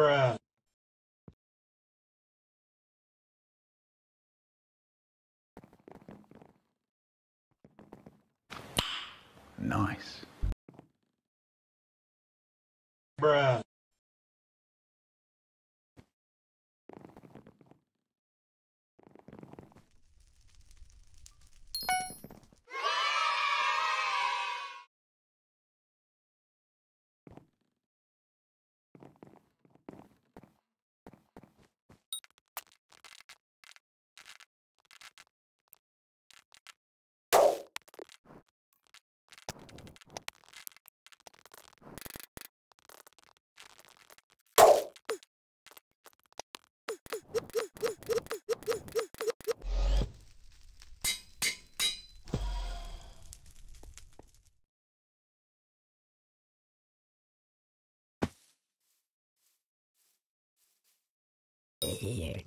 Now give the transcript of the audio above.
Bruh. Nice. Bruh. Here.